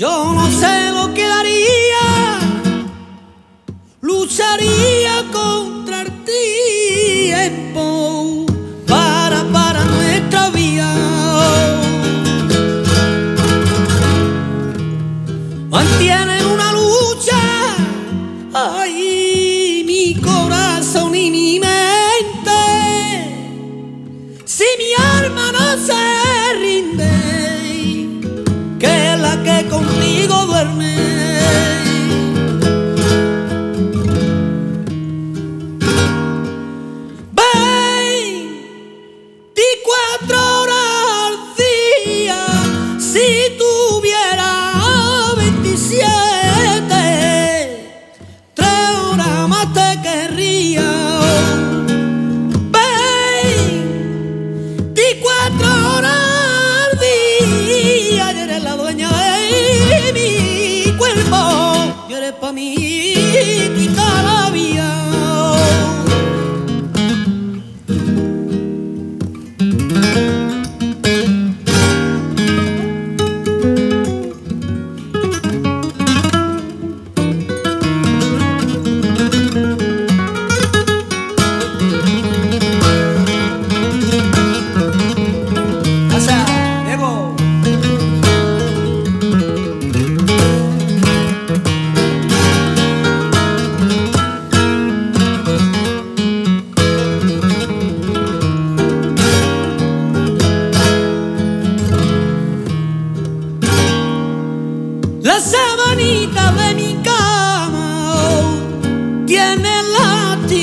Yo no sé lo que daría, lucharía. todo duerme.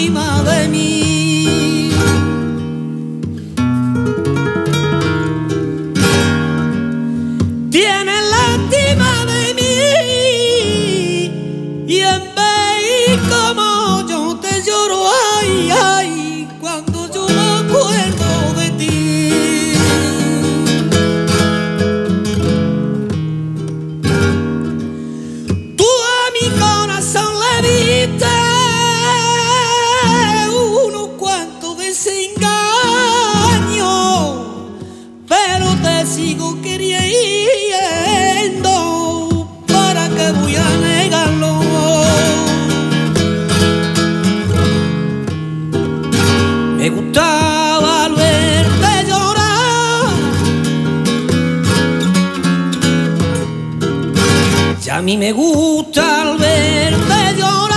cima de. A mí me gusta al verte llorar.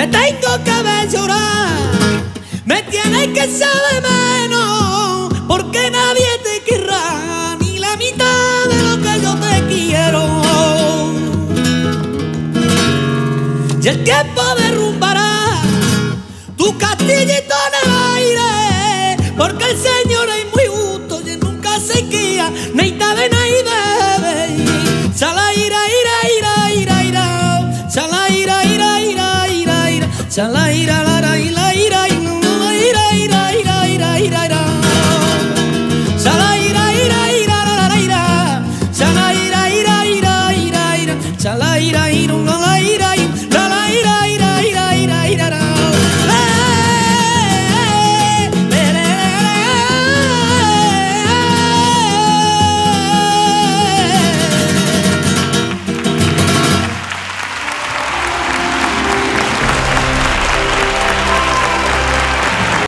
te tengo que ver llorar, me tienes que saber menos, porque nadie te querrá ni la mitad de lo que yo te quiero. Y el tiempo derrumbará tu castillo. Shalaira la ira, ira, ira, ira,